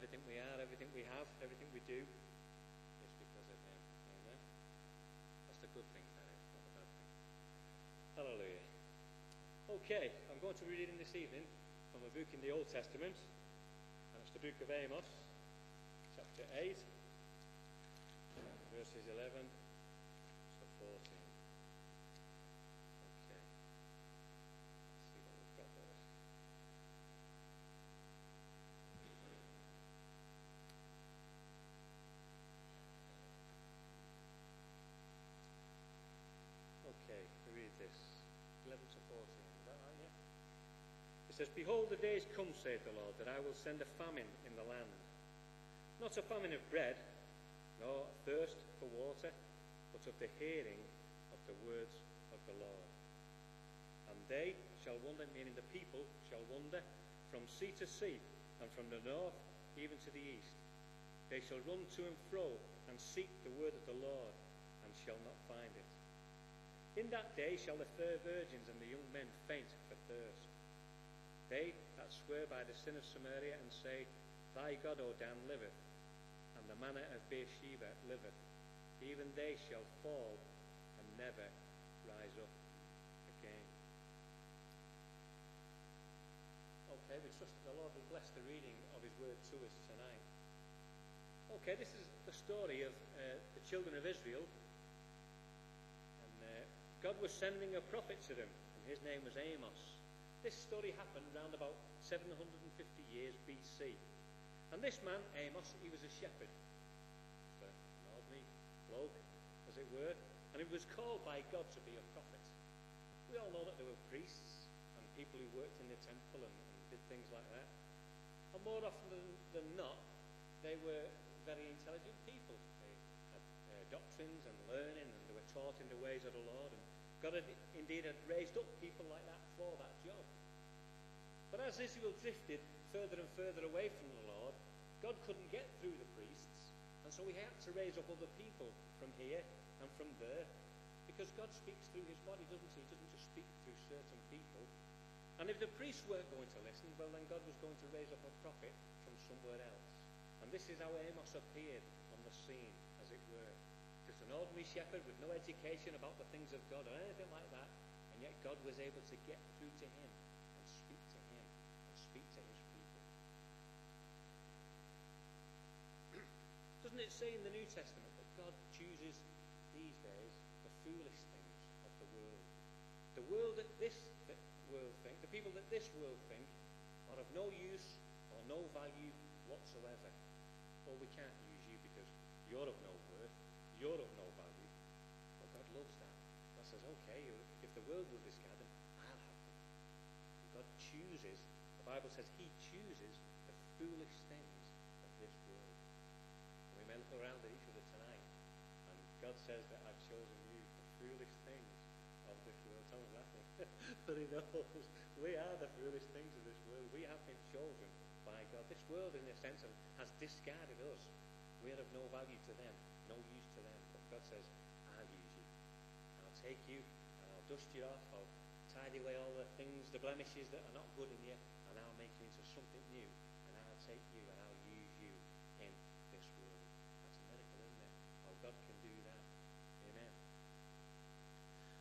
everything we are, everything we have, everything we do is because of Him. Amen. That's the good thing, that is, not the bad thing. Hallelujah. Okay, I'm going to be reading this evening from a book in the Old Testament, and it's the book of Amos, chapter 8, verses 11 to 14. Okay. Let's see what we've got there. Okay, we read this. 11 to 14. Is that right? Yeah. It says, Behold, the days come, saith the Lord, that I will send a famine in the land. Not a famine of bread, nor a thirst for water, but of the hearing of the words of the Lord. And they shall wander, meaning the people shall wander from sea to sea, and from the north even to the east. They shall run to and fro, and seek the word of the Lord, and shall not find it. In that day shall the fair virgins and the young men faint for thirst. They that swear by the sin of Samaria and say, Thy God, O Dan, liveth, and the manner of Beersheba liveth, even they shall fall and never rise up again. Okay, we trust the Lord will bless the reading of His word to us tonight. Okay, this is the story of uh, the children of Israel and God was sending a prophet to them, and his name was Amos. This story happened around about 750 years BC. And this man, Amos, he was a shepherd. So, an ordinary bloke, as it were. And he was called by God to be a prophet. We all know that there were priests and people who worked in the temple and, and did things like that. And more often than, than not, they were very intelligent people. They had uh, doctrines and learning, and they were taught in the ways of the Lord. And God had indeed had raised up people like that for that job. But as Israel drifted further and further away from the Lord, God couldn't get through the priests, and so he had to raise up other people from here and from there. Because God speaks through his body, doesn't he? He doesn't just speak through certain people. And if the priests weren't going to listen, well, then God was going to raise up a prophet from somewhere else. And this is how Amos appeared on the scene, as it were just an ordinary shepherd with no education about the things of God or anything like that, and yet God was able to get through to him and speak to him and speak to his people. Doesn't it say in the New Testament that God chooses these days the foolish things of the world? The world that this world think, the people that this world think are of no use or no value whatsoever. Or we can't use you because you're of no worth, you're of no value. But God loves that. God says, okay, if the world will discard them, I'll have them. God chooses, the Bible says he chooses the foolish things. And around each other tonight, and God says that I've chosen you, the foolish things of this world. Me laughing. but he knows we are the foolish things of this world. We have been chosen by God. This world, in a sense, has discarded us. We are of no value to them, no use to them. But God says, I'll use you. I'll take you and I'll dust you off. I'll tidy away all the things, the blemishes that are not good in you, and I'll make you into something new. And I'll take you and I'll use you in this world. That's a miracle, isn't it? How God can do that. Amen.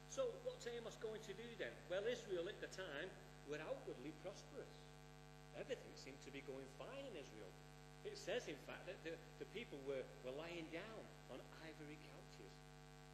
So what's Amos going to do then? Well, Israel at the time were outwardly prosperous. Everything seemed to be going fine in Israel. It says, in fact, that the, the people were, were lying down on ivory couches.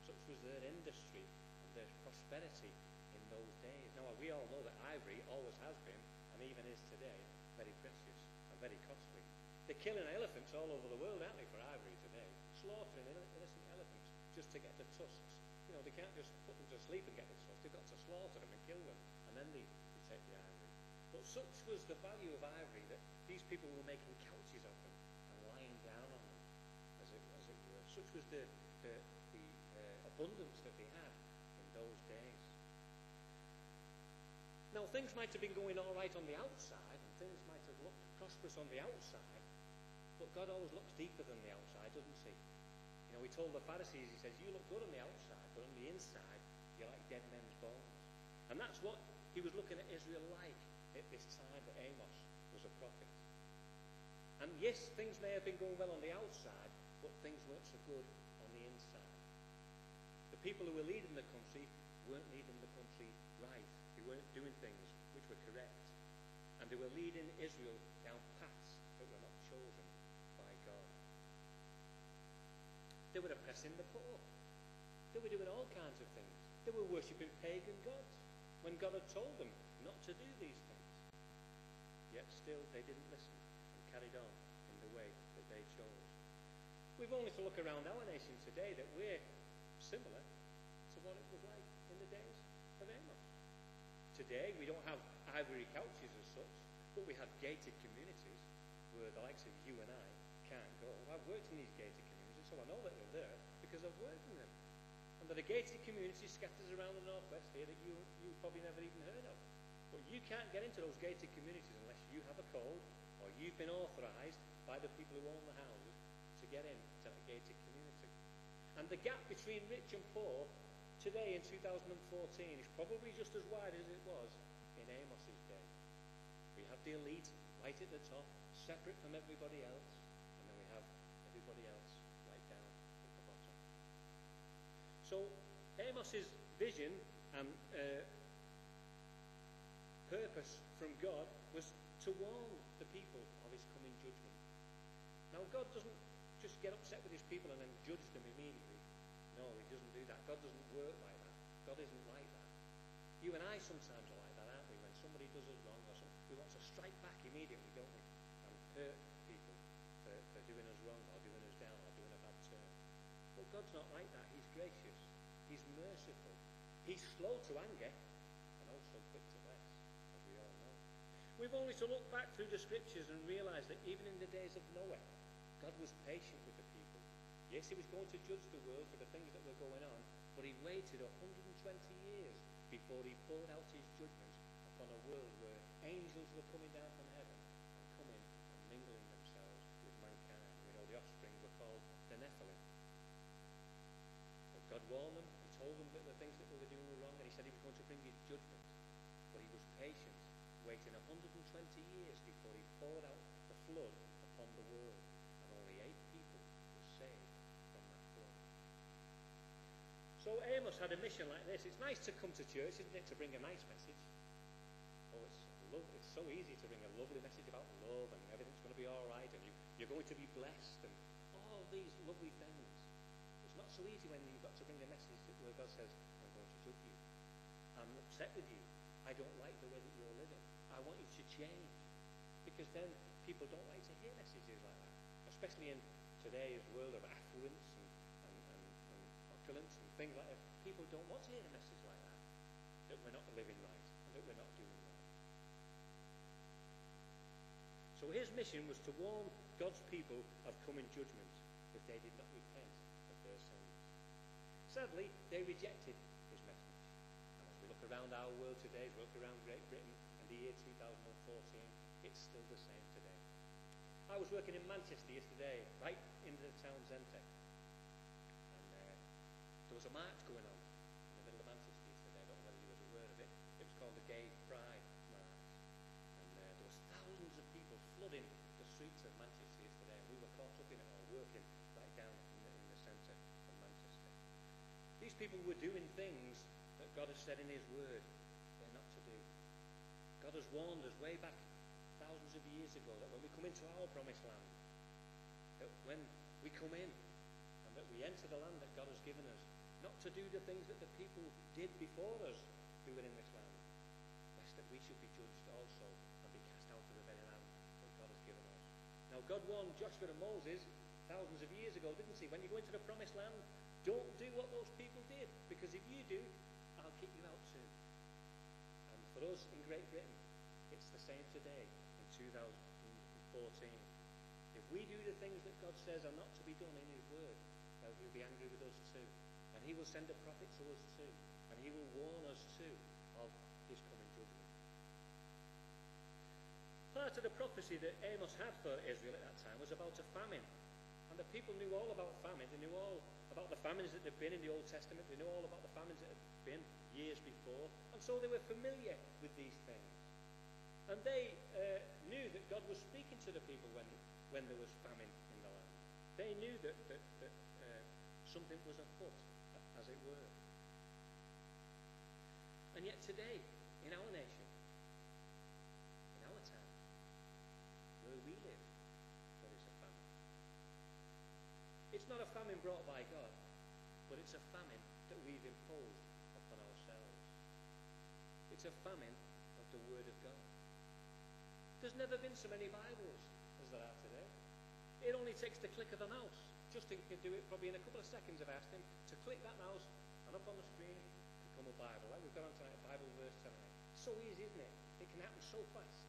Such was their industry and their prosperity in those days. Now, we all know that ivory always has been, and even is today, very precious and very costly. They're killing elephants all over the world, aren't they, for ivory today? Slaughtering innocent elephants just to get the tusks. You know, they can't just put them to sleep and get the tusks. They've got to slaughter them and kill them, and then they, they take the ivory. But such was the value of ivory that these people were making couches of them and lying down on them, as it, as it were. Such was the, the, the uh, abundance that they had in those days. Now, things might have been going all right on the outside, and things might have looked prosperous on the outside, but God always looks deeper than the outside, doesn't he? Told the Pharisees, he says, You look good on the outside, but on the inside, you're like dead men's bones. And that's what he was looking at Israel like at this time that Amos was a prophet. And yes, things may have been going well on the outside, but things weren't so good on the inside. The people who were leading the country weren't leading the country right. They weren't doing things which were correct. And they were leading Israel down paths that were not chosen by God. They were oppressing the poor. They were doing all kinds of things. They were worshipping pagan gods when God had told them not to do these things. Yet still they didn't listen and carried on in the way that they chose. We've only to look around our nation today that we're similar to what it was like in the days of Amos. Today we don't have ivory couches as such, but we have gated communities where the likes of you and I can't go. I've worked in these gated so I know that they're there because I've worked in them. And are gated communities scattered around the northwest here that you you probably never even heard of. But you can't get into those gated communities unless you have a code or you've been authorised by the people who own the houses to get into that gated community. And the gap between rich and poor today in 2014 is probably just as wide as it was in Amos's day. We have the elite right at the top, separate from everybody else, and then we have everybody else right down at the bottom. So Amos's vision and uh, purpose from God was to warn the people of his coming judgment. Now God doesn't just get upset with his people and then judge them immediately. No, he doesn't do that. God doesn't work like that. God isn't like that. You and I sometimes are like that, aren't we? When somebody does us wrong or something, we want to strike back immediately, don't we? And hurt people for, for doing us wrong or doing us down or doing a bad turn. But God's not like that. He's gracious. He's merciful. He's slow to anger and also quick to bless, as we all know. We've only to look back through the scriptures and realize that even in the days of Noah, God was patient with the people. Yes, he was going to judge the world for the things that were going on, but he waited 120 years before he poured out his judgment upon a world where angels were coming down from heaven and coming and mingling themselves with mankind. We know the offspring were called the Nephilim. But God them, he told them that the things that they were doing were wrong, and he said he was going to bring his judgment. But he was patient, waiting 120 years before he poured out the flood upon the world. And only eight people were saved from that flood. So Amos had a mission like this. It's nice to come to church, isn't it, to bring a nice message. Oh, it's, it's so easy to bring a lovely message about love and everything's going to be all right and you, you're going to be blessed and all these lovely things. So easy when you've got to bring a message that where God says, I'm going to judge you. I'm upset with you. I don't like the way that you're living. I want you to change. Because then people don't like to hear messages like that. Especially in today's world of affluence and, and, and, and opulence and things like that. People don't want to hear a message like that. That we're not living right and that we're not doing right. So his mission was to warn God's people of coming judgment if they did not repent. Sadly, they rejected his message. And as we look around our world today, as we look around Great Britain and the year 2014, it's still the same today. I was working in Manchester yesterday, right in the town centre. And uh, there was a march going on in the middle of Manchester yesterday. I don't know whether you were aware of it. It was called the Gay Pride March. And uh, there was thousands of people flooding the streets of Manchester yesterday. And we were caught up in it all, working right down in the, in the centre of Manchester. These people were doing things that God has said in His Word they're not to do. God has warned us way back thousands of years ago that when we come into our promised land, that when we come in and that we enter the land that God has given us, not to do the things that the people did before us who were in this land, lest that we should be judged also and be cast out of the very land that God has given us. Now, God warned Joshua and Moses thousands of years ago, didn't he? When you go into the promised land, don't do what those people did, because if you do, I'll kick you out too. And for us in Great Britain, it's the same today in 2014. If we do the things that God says are not to be done in His Word, then He'll be angry with us too. And He will send a prophet to us too. And He will warn us too of His coming judgment. Part of the prophecy that Amos had for Israel at that time was about a famine. And the people knew all about famine. They knew all about the famines that had been in the Old Testament. They knew all about the famines that had been years before. And so they were familiar with these things. And they uh, knew that God was speaking to the people when, when there was famine in the land. They knew that, that, that uh, something was afoot, as it were. And yet today, in our nation, in our town, where we live, there is a famine. It's not a famine brought by God, but it's a famine that we've imposed upon ourselves. It's a famine of the Word of God. There's never been so many Bibles as there are today. It only takes the click of a mouse. Justin can do it probably in a couple of seconds, I've asked him, to click that mouse, and up on the screen can come a Bible. Like we've got on tonight, a Bible verse tonight. So easy, isn't it? It can happen so fast.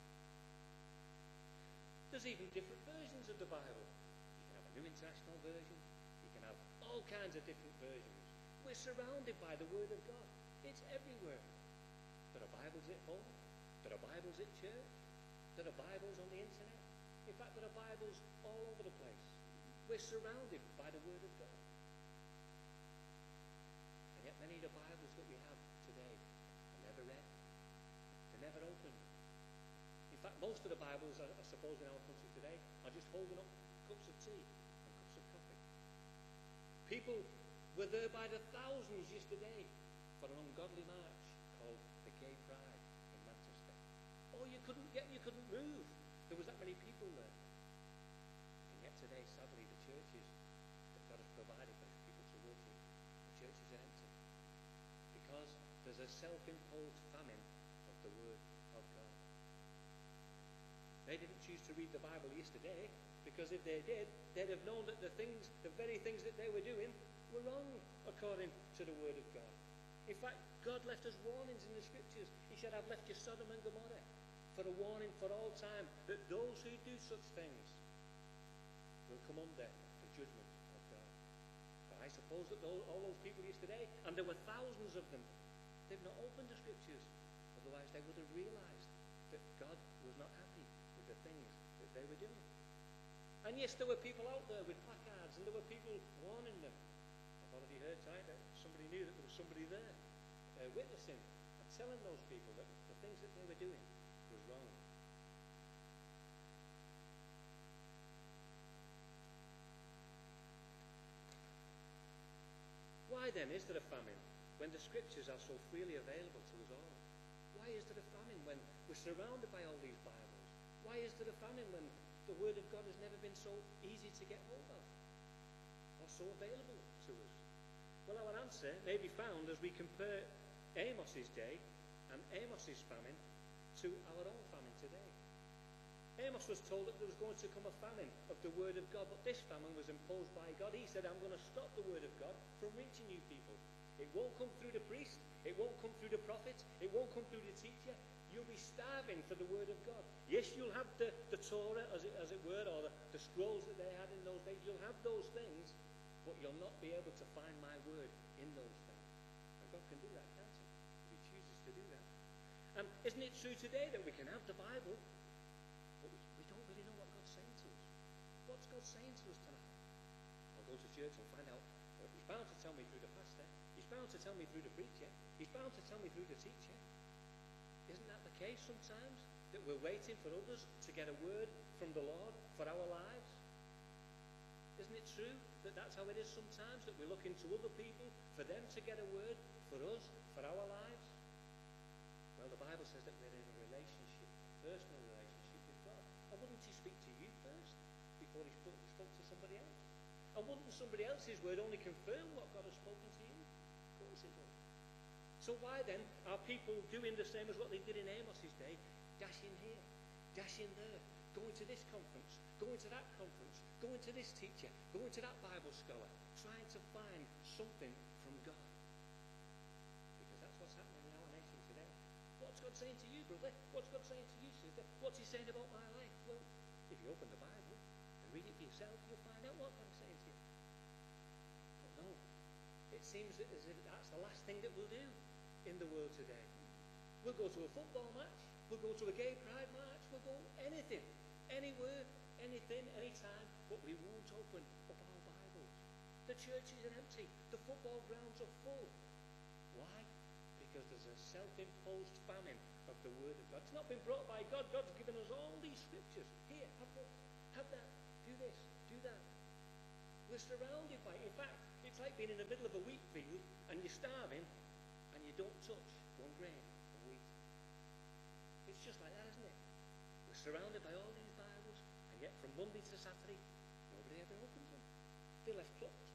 There's even different versions of the Bible. You can have a New International Version. All kinds of different versions. We're surrounded by the Word of God. It's everywhere. There are Bibles at home. There are Bibles at church. There are Bibles on the internet. In fact, there are Bibles all over the place. We're surrounded by the Word of God. And yet many of the Bibles that we have today are never read. They're never opened. In fact, most of the Bibles, I, I suppose, in our country today are just holding up cups of tea and cups of coffee. People were there by the thousands yesterday for an ungodly march called the Gay Pride in Manchester. Oh, you couldn't get, you couldn't move. There was that many people there. And yet today, sadly, the churches that God has provided for people to work in, the churches are empty. Because there's a self-imposed famine of the Word of God. They didn't choose to read the Bible yesterday, because if they did, they'd have known that the things, the very things that they were doing, were wrong according to the Word of God. In fact, God left us warnings in the Scriptures. He said, I've left you Sodom and Gomorrah for a warning for all time that those who do such things will come under the judgment of God. But I suppose that all, all those people yesterday, and there were thousands of them, they've not opened the Scriptures. Otherwise, they would have realized that God was not happy with the things that they were doing. And yes, there were people out there with placards, and there were people warning them. I've already heard tonight that somebody knew that there was somebody there uh, witnessing and telling those people that the things that they were doing was wrong. Why then is there a famine when the scriptures are so freely available to us all? Why is there a famine when we're surrounded by all these Bibles? Why is there a famine when the Word of God has never been so easy to get hold of or so available to us? Well, our answer may be found as we compare Amos's day and Amos's famine to our own famine today. Amos was told that there was going to come a famine of the Word of God, but this famine was imposed by God. He said, I'm going to stop the Word of God from reaching you people. It won't come through the priest. It won't come through the prophet. It won't come through the teacher. You'll be starving for the Word of God. Yes, you'll have the, the Torah, as it, as it were, or the, the scrolls that they had in those days. You'll have those things, but you'll not be able to find my Word in those things. And God can do that, can't He? If He chooses to do that. Um, isn't it true today that we can have the Bible, but we, we don't really know what God's saying to us? What's God saying to us tonight? I'll go to church and find out. He's bound to tell me through the pastor. He's bound to tell me through the preacher. He's bound to tell me through the teacher. Isn't that the case sometimes? That we're waiting for others to get a word from the Lord for our lives? Isn't it true that that's how it is sometimes? That we're looking to other people for them to get a word for us, for our lives? Well, the Bible says that we're in a relationship, a personal relationship with God. And wouldn't He speak to you first before He spoke, spoke to somebody else? And wouldn't somebody else's word only confirm what God has spoken to you? Of course it would. So why then are people doing the same as what they did in Amos's day? Dashing here, dashing there, going to this conference, going to that conference, going to this teacher, going to that Bible scholar, trying to find something from God. Because that's what's happening in our nation today. What's God saying to you, brother? What's God saying to you, sister? What's He saying about my life? Well, if you open the Bible and read it for yourself, you'll find out what God's saying to you. But no, it seems as if that's the last thing that we'll do in the world today. We'll go to a football match, we'll go to a gay pride march, we'll go anything, anywhere, anything, anytime, but we won't open up our Bibles. The churches are empty, the football grounds are full. Why? Because there's a self-imposed famine of the Word of God. It's not been brought by God. God's given us all these scriptures. Here, have this, have that, do this, do that. We're surrounded by it. In fact, it's like being in the middle of a wheat field and you're starving don't touch one grain of wheat. It's just like that, isn't it? We're surrounded by all these Bibles, and yet from Monday to Saturday, nobody ever opens them. They're left closed.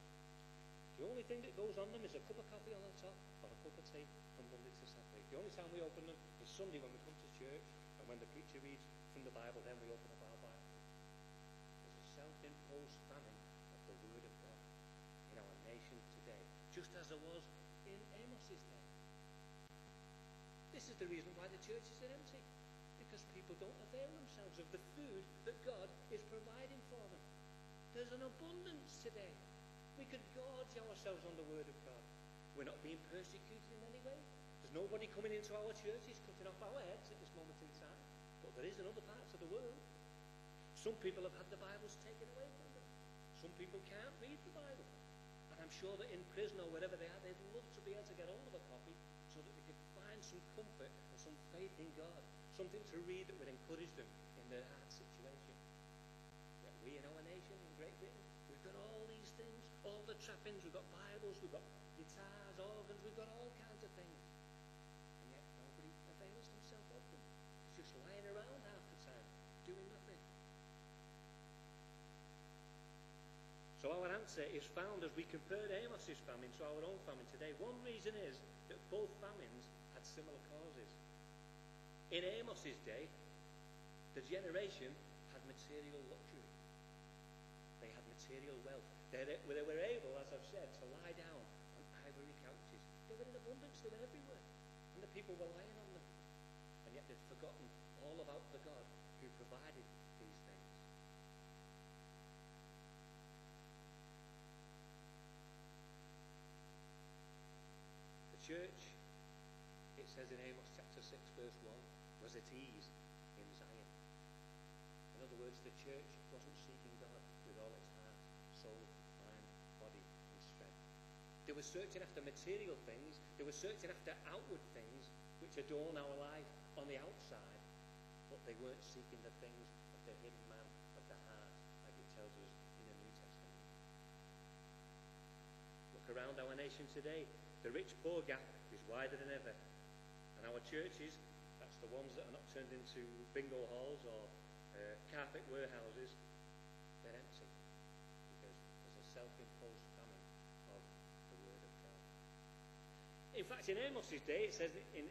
The only thing that goes on them is a cup of coffee on the top or a cup of tea from Monday to Saturday. The only time we open them is Sunday when we come to church and when the preacher reads from the Bible, then we open up our Bible. There's a self-imposed famine of the Word of God in our nation today, just as there was in Amos's day. Is the reason why the churches are empty. Because people don't avail themselves of the food that God is providing for them. There's an abundance today. We could gorge ourselves on the Word of God. We're not being persecuted in any way. There's nobody coming into our churches cutting off our heads at this moment in time. But there is in other parts of the world. Some people have had the Bibles taken away from them. Some people can't read the Bible. And I'm sure that in prison or wherever they are, they'd love to be able to get hold of a copy so that some comfort and some faith in God. Something to read that would encourage them in their hard situation. Yet we in our nation, in Great Britain, we've got all these things, all the trappings, we've got Bibles, we've got guitars, organs, we've got all kinds of things. And yet nobody avails themselves of them. It's just lying around half the time, doing nothing. So our answer is found as we compare Amos's famine to our own famine today. One reason is that both famines similar causes. In Amos's day, the generation had material luxury. They had material wealth. They, they were able, as I've said, to lie down on ivory couches. They were in abundance. They were everywhere. And the people were lying on them. And yet they'd forgotten all about the God who provided these things. The church, it says in Amos chapter 6, verse 1, was at ease in Zion. In other words, the church wasn't seeking God with all its heart, soul, mind, body, and strength. They were searching after material things, they were searching after outward things which adorn our life on the outside, but they weren't seeking the things of the hidden man of the heart, like it tells us in the New Testament. Look around our nation today. The rich poor gap is wider than ever. And our churches, that's the ones that are not turned into bingo halls or uh, carpet warehouses, they're empty because there's a self-imposed famine of the Word of God. In fact, in Amos's day, it says in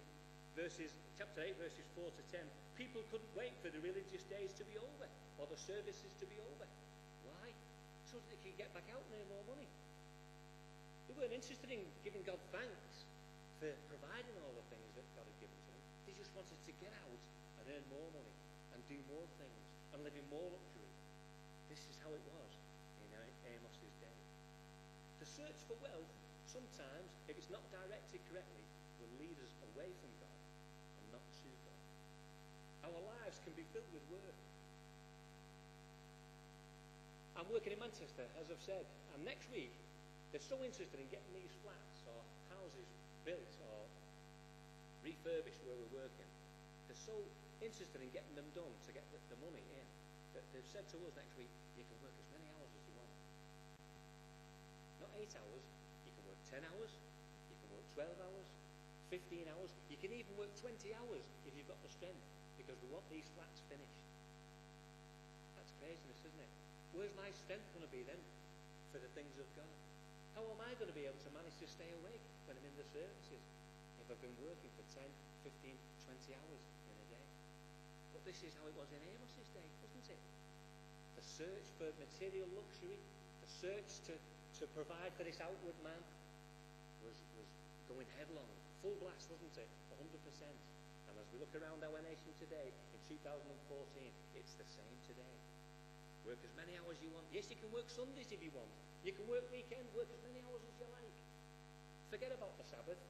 verses chapter 8, verses 4 to 10, people couldn't wait for the religious days to be over or the services to be over. Why? So that they could get back out and earn more money. They weren't interested in giving God thanks for providing all the things that God had given to them. They just wanted to get out and earn more money and do more things and live in more luxury. This is how it was in Amos's day. The search for wealth, sometimes, if it's not directed correctly, will lead us away from God and not to God. Our lives can be filled with work. I'm working in Manchester, as I've said, and next week they're so interested in getting these flats or built or refurbished where we're working. They're so interested in getting them done to get the, the money in that they've said to us next week, you can work as many hours as you want. Not eight hours, you can work 10 hours, you can work 12 hours, 15 hours, you can even work 20 hours if you've got the strength because we want these flats finished. That's craziness, isn't it? Where's my strength going to be then for the things of God? How am I going to be able to manage to stay awake when I'm in the services if I've been working for 10, 15, 20 hours in a day? But this is how it was in Amos's day, wasn't it? The search for material luxury, the search to, to provide for this outward man was, was going headlong, full blast, wasn't it? 100%. And as we look around our nation today, in 2014, it's the same today. Work as many hours you want. Yes, you can work Sundays if you want. You can work weekend, work as many hours as you like. Forget about the Sabbath.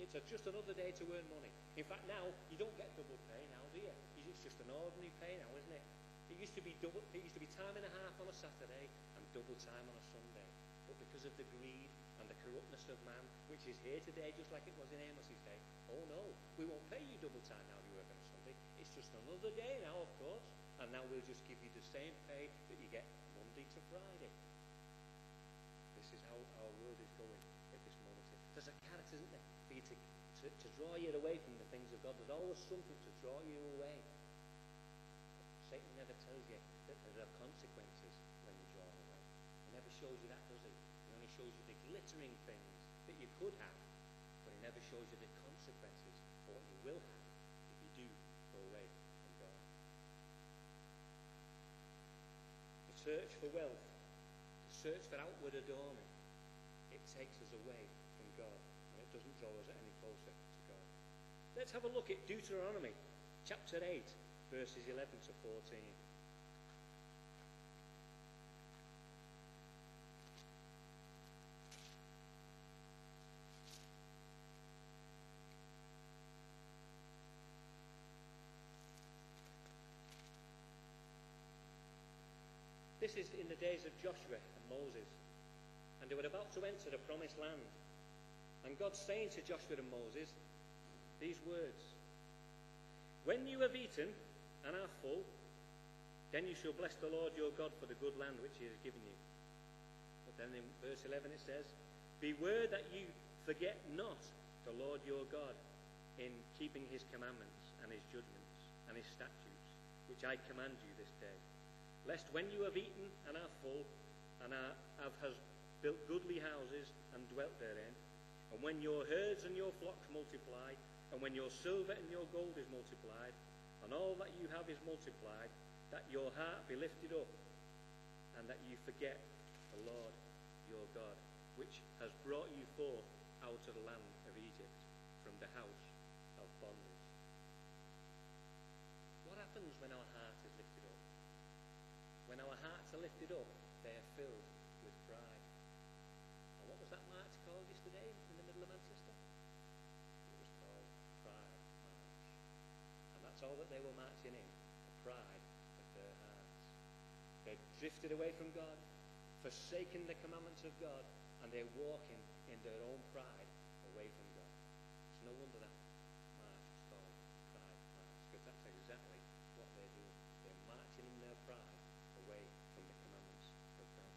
It's a, just another day to earn money. In fact, now you don't get double pay now, do you? It's just an ordinary pay now, isn't it? It used to be double. It used to be time and a half on a Saturday and double time on a Sunday. But because of the greed and the corruptness of man, which is here today just like it was in Amos's day, oh no, we won't pay you double time now you work on a Sunday. It's just another day now, of course, and now we'll just give you the same pay that you get Monday to Friday. Is how our world is going at this moment. There's a carrot, isn't there, for you to, to, to draw you away from the things of God. There's always something to draw you away. Satan never tells you that there are consequences when you're drawn away. He never shows you that, does he? He only shows you the glittering things that you could have, but he never shows you the consequences for what you will have if you do go away from God. The search for wealth, search for outward adornment, it takes us away from God, and it doesn't draw us any closer to God. Let's have a look at Deuteronomy chapter 8 verses 11 to 14. This is in the days of Joshua and Moses, and they were about to enter the promised land. And God's saying to Joshua and Moses these words When you have eaten and are full, then you shall bless the Lord your God for the good land which he has given you. But then in verse 11 it says, Beware that you forget not the Lord your God in keeping his commandments and his judgments and his statutes, which I command you this day. Lest when you have eaten and are full, and are, have has built goodly houses and dwelt therein, and when your herds and your flocks multiply, and when your silver and your gold is multiplied, and all that you have is multiplied, that your heart be lifted up, and that you forget the Lord your God, which has brought you forth out of the land of Egypt from the house of bondage. What happens when our heart is lifted up? When our hearts are lifted up, they are filled with pride. And what was that march called yesterday in the middle of Manchester? It was called Pride March. And that's all that they were marching in, the pride of their hearts. They've drifted away from God, forsaken the commandments of God, and they're walking in their own pride away from God. It's no wonder that march is called Pride March, because that's exactly what they're doing. They're marching in their pride away from the commandments of God.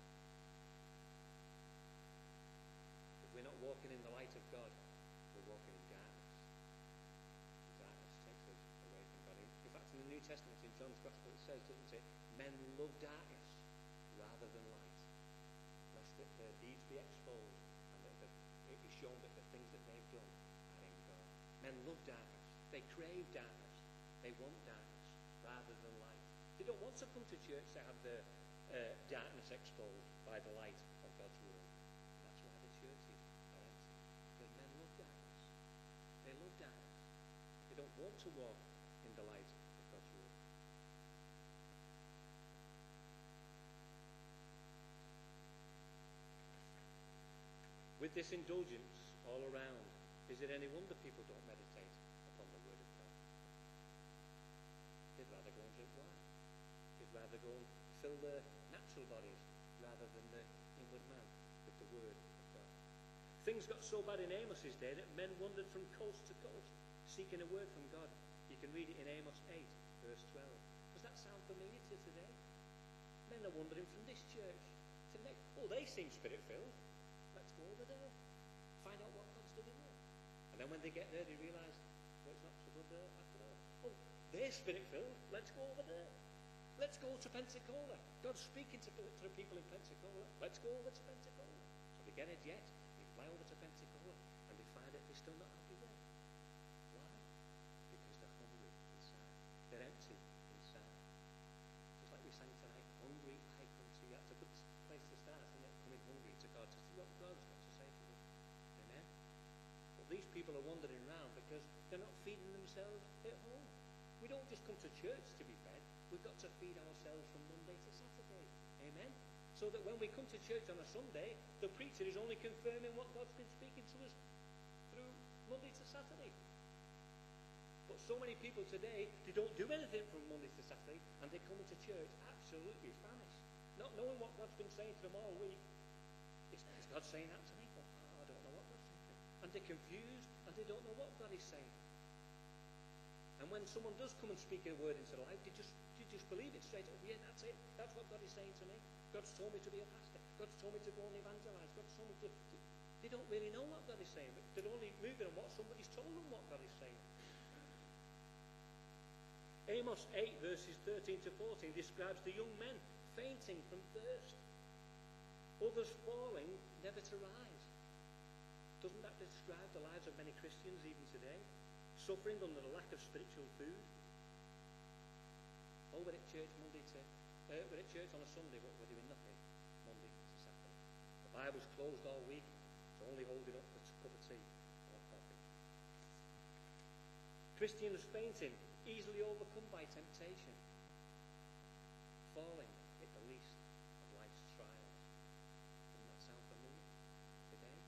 If we're not walking in the light of God, we're walking in darkness. Darkness takes us away from God. In fact, in the New Testament, in John's Gospel, it says, doesn't it, men love darkness rather than light, lest that their deeds be exposed and that it be shown that the things that they've done are in God. Men love darkness. They crave darkness. They want darkness rather than light. They don't want to come to church to have their uh, darkness exposed by the light of God's word. That's why the churches are empty. Because men love darkness. They love darkness. Want to walk in the light of God's word. With this indulgence all around, is it any wonder people don't meditate upon the word of God? They'd rather go and drink wine. They'd rather go and fill their natural bodies rather than the inward man with the word of God. Things got so bad in Amos's day that men wandered from coast to coast seeking a word from God. You can read it in Amos 8, verse 12. Does that sound familiar to today? Men are wandering from this church to next. Oh, they seem spirit filled. Let's go over there. Find out what God's doing there. And then when they get there, they realise, well, it's not so good there after all. Oh, they're spirit filled. Let's go over there. Let's go to Pensacola. God's speaking to, to the people in Pensacola. Let's go over to Pensacola. So they get a jet, they fly over to Pensacola, and they find that they're still not happy there. Why? Because they're hungry inside. They're empty inside. Just like we sang tonight, hungry I come to you. That's a good place to start, isn't it? Coming hungry to God to see what God's got to say to. Amen? But these people are wandering around because they're not feeding themselves at home. We don't just come to church to be fed. We've got to feed ourselves from Monday to Saturday. Amen? So that when we come to church on a Sunday, the preacher is only confirming what God's been speaking to us through Monday to Saturday. But so many people today, they don't do anything from Monday to Saturday, and they come into church absolutely famished, not knowing what God's been saying to them all week. God saying that to me? Well, oh, I don't know what God's saying. And they're confused and they don't know what God is saying. And when someone does come and speak a word into life, they just, they just believe it straight up. Yeah, that's it. That's what God is saying to me. God's told me to be a pastor. God's told me to go and evangelize. God's told me to. to they don't really know what God is saying, but they're only moving on what somebody's told them what God is saying. Amos 8, verses 13 to 14, describes the young men fainting from thirst, others falling never to rise. Doesn't that describe the lives of many Christians even today? Suffering under the lack of spiritual food? Oh, we're at church Monday to uh, we're at church on a Sunday, but we're doing nothing Monday to Saturday. The Bible's closed all week. so only holding up a cup of tea or coffee. Christians fainting, easily overcome by temptation, falling at the least of life's trials. Doesn't that sound familiar today?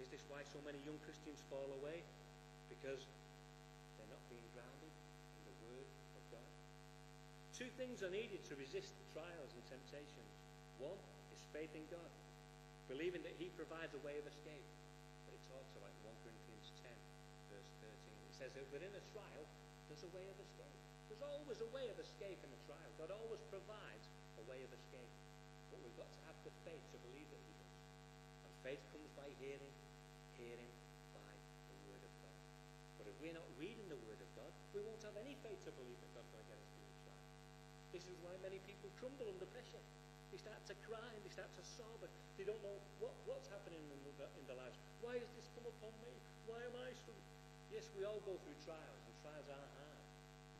Is this why so many young Christians fall away? Because they're not being grounded in the Word of God. Two things are needed to resist trials and temptations. One is faith in God, believing that He provides a way of escape. But it talks about 1 Corinthians 10, verse 13. It says that within a trial, there's a way of escape. There's always a way of escape in a trial. God always provides a way of escape. But we've got to have the faith to believe that He does. And faith comes by hearing, hearing by the Word of God. But if we're not reading the Word of God, we won't have any faith to believe that God's going to get us through trial. This is why many people crumble under pressure. They start to cry and they start to sob they don't know what, what's happening in, in their lives. Why has this come upon me? Why am I so... Yes, we all go through trials and trials are hard.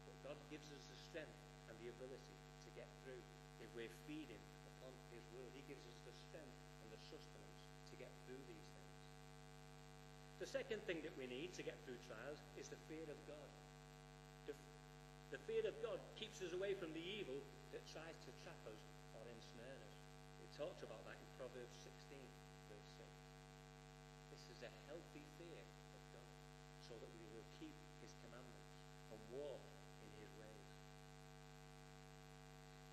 But God gives us the strength and the ability to get through if we're feeding upon His Word. He gives us the strength and the sustenance to get through these. The second thing that we need to get through trials is the fear of God. The, the fear of God keeps us away from the evil that tries to trap us or ensnare us. It talks about that in Proverbs 16, verse 6. This is a healthy fear of God, so that we will keep his commandments and walk in his ways.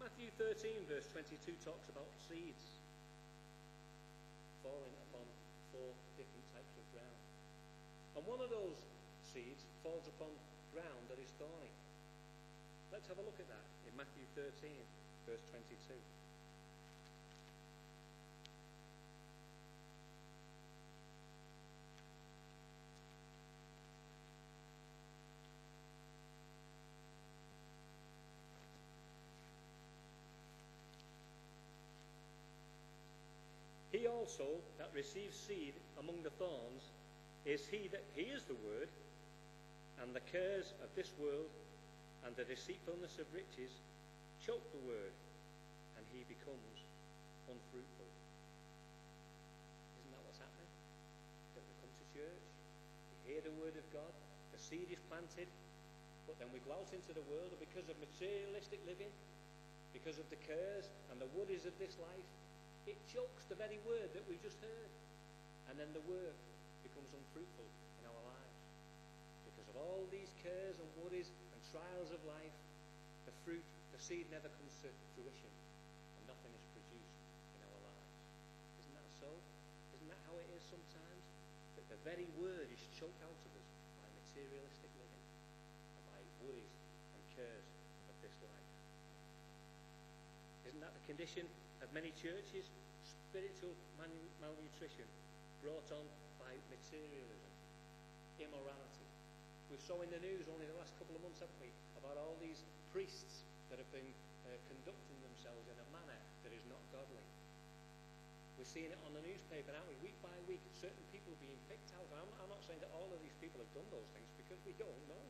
Matthew 13, verse 22 talks about seeds falling upon four different types of ground. And one of those seeds falls upon ground that is thorny. Let's have a look at that in Matthew 13, verse 22. He also that receives seed among the thorns is he that hears the word, and the cares of this world and the deceitfulness of riches choke the word, and he becomes unfruitful. Isn't that what's happening? That we come to church, we hear the word of God, the seed is planted, but then we go out into the world, and because of materialistic living, because of the cares and the worries of this life, it chokes the very word that we've just heard. And then the word becomes unfruitful in our lives. Because of all these cares and worries and trials of life, the fruit, the seed never comes to fruition. And nothing is produced in our lives. Isn't that so? Isn't that how it is sometimes? That the very word is choked out of us by materialistic living and by worries and cares of this life. Isn't that the condition of many churches? Spiritual malnutrition brought on materialism, immorality. We saw in the news only the last couple of months, haven't we, about all these priests that have been uh, conducting themselves in a manner that is not godly. We're seeing it on the newspaper, aren't we? Week by week, certain people being picked out. I'm, I'm not saying that all of these people have done those things because we don't know.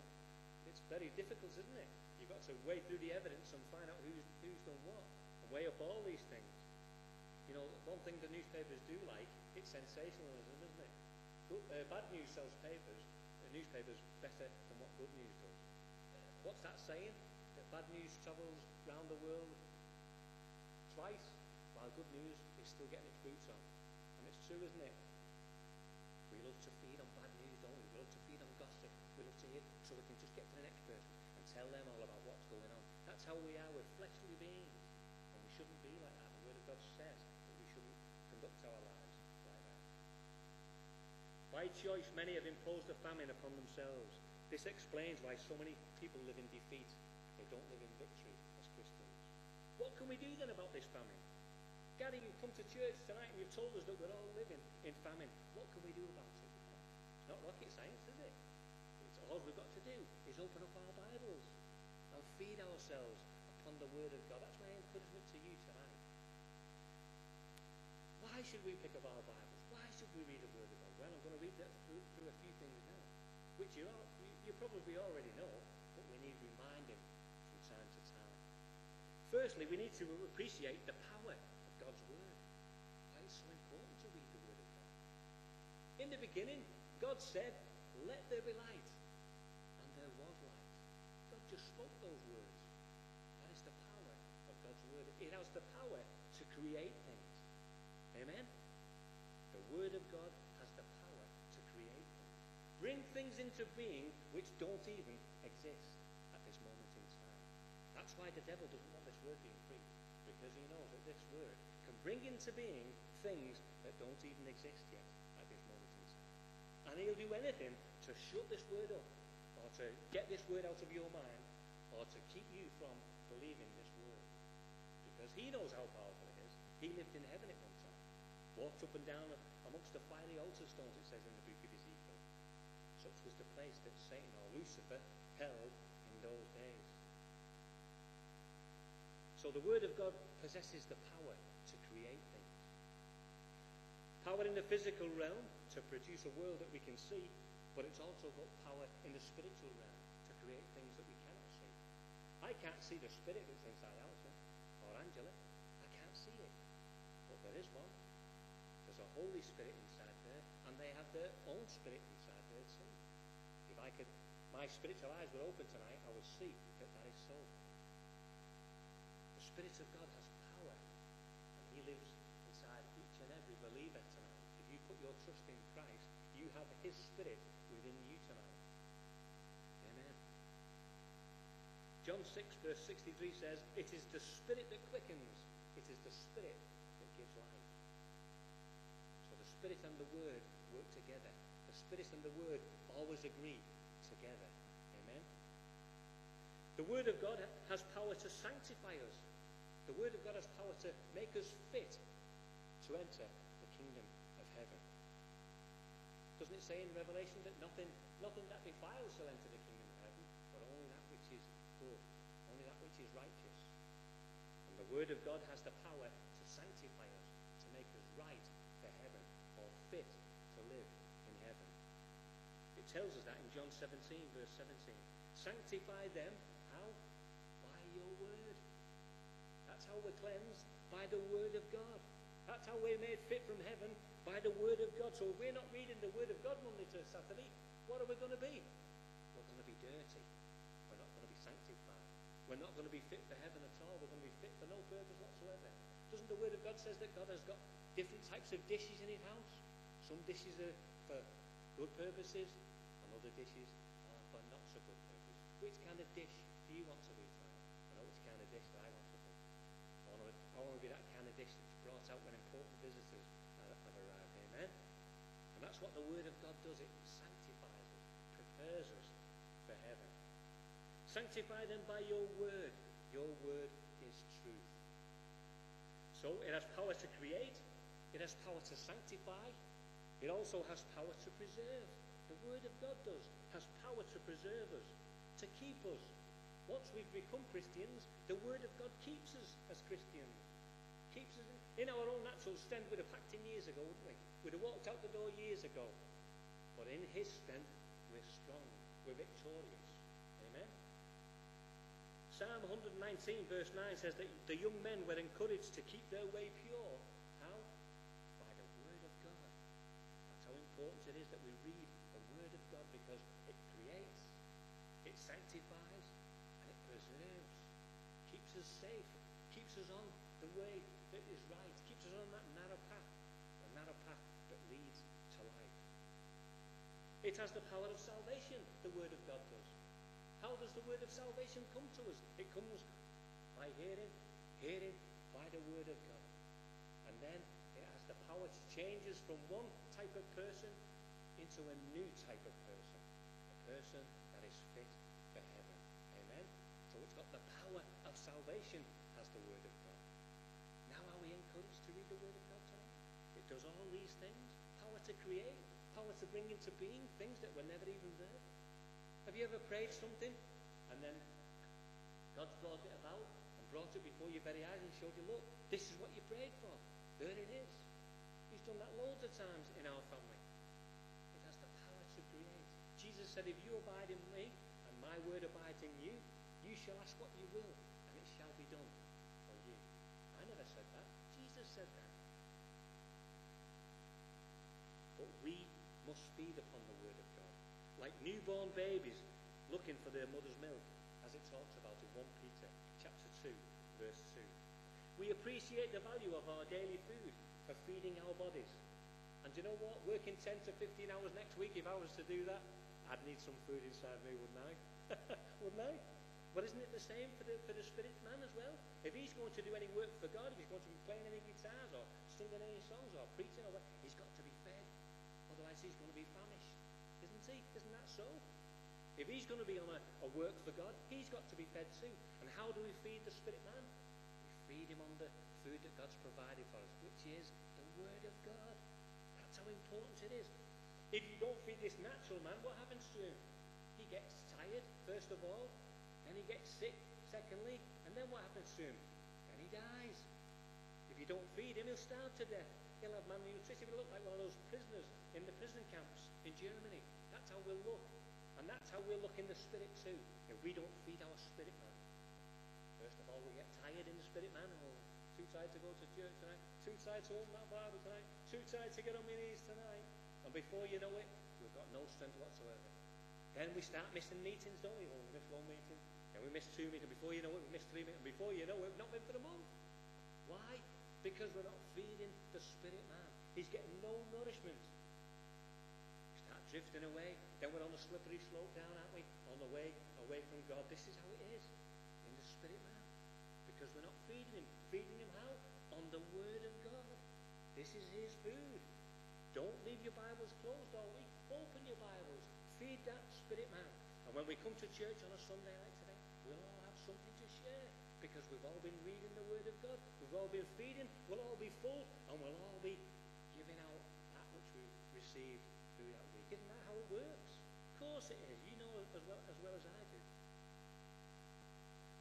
It's very difficult, isn't it? You've got to wade through the evidence and find out who's, who's done what and weigh up all these things. You know, one thing the newspapers do like, it's sensationalism, isn't it? Good, uh, bad news sells papers, uh, newspapers better than what good news does. What's that saying? That bad news travels round the world twice, while good news is still getting its boots on. And it's true, isn't it? We love to feed on bad news, don't we? We love to feed on gossip. We love to hear, so we can just get to the next person and tell them all about what's going on. That's how we are. We're fleshly beings. And we shouldn't be like that. The Word of God says that we shouldn't conduct our lives. By choice, many have imposed a famine upon themselves. This explains why so many people live in defeat. They don't live in victory as Christians. What can we do then about this famine? Gary, you've come to church tonight and you've told us that we're all living in famine. What can we do about it? It's not rocket science, is it? It's all we've got to do is open up our Bibles and feed ourselves upon the Word of God. That's my encouragement to you tonight. Why should we pick up our Bibles? We read the Word of God? Well, I'm going to read that through, through a few things now, which you, are, you, probably already know, but we need reminding from time to time. Firstly, we need to appreciate the power of God's Word. Why it's so important to read the Word of God. In the beginning, God said, Let there be light. And there was light. God just spoke those words. That is the power of God's Word. It has the power to create Word of God has the power to create things. Bring things into being which don't even exist at this moment in time. That's why the devil doesn't want this word being preached, because he knows that this word can bring into being things that don't even exist yet at this moment in time. And he'll do anything to shut this word up, or to get this word out of your mind, or to keep you from believing this word. Because he knows how powerful it is. He lived in heaven at one. Walked up and down amongst the fiery altar stones, it says in the book of Ezekiel. Such was the place that Satan or Lucifer held in those days. So the Word of God possesses the power to create things. Power in the physical realm to produce a world that we can see, but it's also got power in the spiritual realm to create things that we cannot see. I can't see the spirit that's inside Alison or Angela. I can't see it. But there is one. Holy Spirit inside there, and they have their own spirit inside there too. If I could, my spiritual eyes were open tonight, I would see that that is so. The Spirit of God has power, and He lives inside each and every believer tonight. If you put your trust in Christ, you have His Spirit within you tonight. Amen. John 6, verse 63 says, It is the Spirit that quickens, it is the Spirit that gives life. Spirit and the Word work together. The Spirit and the Word always agree together. Amen. The Word of God has power to sanctify us. The Word of God has power to make us fit to enter the kingdom of heaven. Doesn't it say in Revelation that nothing, nothing that defiles shall enter the kingdom of heaven, but only that which is good, only that which is righteous? And the Word of God has the power to sanctify us, to make us right fit to live in heaven. It tells us that in John 17, verse 17. Sanctify them, how? By your word. That's how we're cleansed, by the word of God. That's how we're made fit from heaven, by the word of God. So if we're not reading the word of God Monday to Saturday, what are we going to be? We're going to be dirty. We're not going to be sanctified. We're not going to be fit for heaven at all. We're going to be fit for no purpose whatsoever. Doesn't the word of God says that God has got different types of dishes in his house? Some dishes are for good purposes, and other dishes are for not so good purposes. Which kind of dish do you want to be tonight? I know which kind of dish that I want to be. I want to, I want to be that kind of dish that's brought out when important visitors have, have arrived. Amen? And that's what the Word of God does. It sanctifies us, prepares us for heaven. Sanctify them by your Word. Your Word is truth. So it has power to create. It has power to sanctify. It also has power to preserve. The Word of God does, has power to preserve us, to keep us. Once we've become Christians, the Word of God keeps us as Christians. Keeps us in, in our own natural strength. We'd have packed in years ago, wouldn't we? We'd have walked out the door years ago. But in His strength, we're strong. We're victorious. Amen? Psalm 119, verse 9 says that the young men were encouraged to keep their way pure. How? By the Word of God. That's how important it is that we read the Word of God because it creates, it sanctifies, and it preserves, keeps us safe, keeps us on the way that is right, keeps us on that narrow path, the narrow path that leads to life. It has the power of salvation, the Word of God does. How does the word of salvation come to us? It comes by hearing, hearing by the word of God. And then it has the power to change us from one type of person into a new type of person. A person that is fit for heaven. Amen? So it's got the power of salvation as the Word of God. Now are we encouraged to read the Word of God tonight? It does all these things. Power to create, power to bring into being things that were never even there. Have you ever prayed something and then God's brought it about and brought it before your very eyes and showed you, look, this is what you prayed for. There it is. He's done that loads of times in our family. It has the power to create. Jesus said, if you abide in me and my word abides in you, you shall ask what you will and it shall be done for you. I never said that. Jesus said that. But we must feed upon the word of God. Like newborn babies looking for their mother's milk, as it talks about in 1 Peter chapter 2, verse 2. We appreciate the value of our daily food for feeding our bodies. And do you know what? Working 10 to 15 hours next week, if I was to do that, I'd need some food inside me, wouldn't I? wouldn't I? But isn't it the same for the, for the spirit man as well? If he's going to do any work for God, if he's going to be playing any guitars or singing any songs or preaching or what, he's got to be fed. Otherwise he's going to be famished. Isn't he? Isn't that so? If he's going to be on a, a work for God, he's got to be fed too. And how do we feed the spirit man? We feed him on the food that God's provided for us, which is the Word of God. That's how important it is. If you don't feed this natural man, what happens to him? He gets tired, first of all, then he gets sick, secondly, and then what happens to him? Then he dies. If you don't feed him, he'll starve to death. He'll have malnutrition. He'll look like one of those prisoners in the prison camps in Germany. That's how we'll look. And that's how we'll look in the spirit too, if we don't feed our spirit man. First of all, we get tired in the spirit man. Oh, too tired to go to church tonight. Too tired to open that Bible tonight. Too tired to get on my knees tonight. And before you know it, we've got no strength whatsoever. Then we start missing meetings, don't we? Oh, we miss one meeting. Then we miss two meetings. Before you know it, we miss three meetings. Before you know it, we've not been for a month. Why? Because we're not feeding the spirit man. He's getting no nourishment. We start drifting away. Then we're on a slippery slope down, aren't we? On the way away from God. This is how it is in the spirit man. Because we're not feeding him. Feeding him how? On the word of God. This is his food. Don't leave your Bibles closed all week. Open your Bibles. Feed that spirit man. And when we come to church on a Sunday like we'll all have something to share because we've all been reading the Word of God. We've all been feeding. We'll all be full and we'll all be giving out that which we received through that week. Isn't that how it works? Of course it is. You know as well as, well as I do.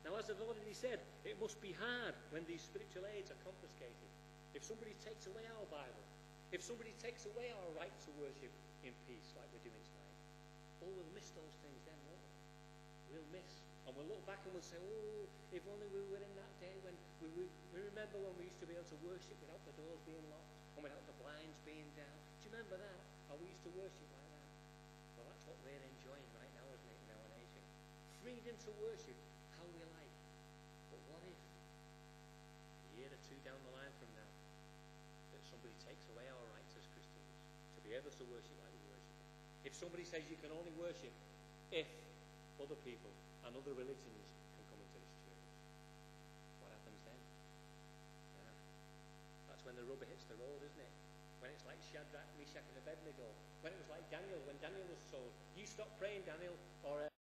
Now, as I've already said, it must be hard when these spiritual aids are confiscated. If somebody takes away our Bible, if somebody takes away our right to worship in peace, like we're doing tonight, oh, we'll miss those things then, won't we? We'll miss. And we'll look back and we'll say, oh, if only we were in that day when we, we, we remember when we used to be able to worship without the doors being locked and without the blinds being down. Do you remember that? How we used to worship like that? Well, that's what we're enjoying right now, isn't it, in our nation? Freedom to worship how we like. But what if, a year or two down the line from now, that somebody takes away our rights as Christians to be able to worship like we worship. If somebody says you can only worship if other people and other religions can come into this church, what happens then? Yeah. That's when the rubber hits the road, isn't it? When it's like Shadrach, Meshach, and Abednego. When it was like Daniel, when Daniel was sold. you stop praying, Daniel, or... Uh,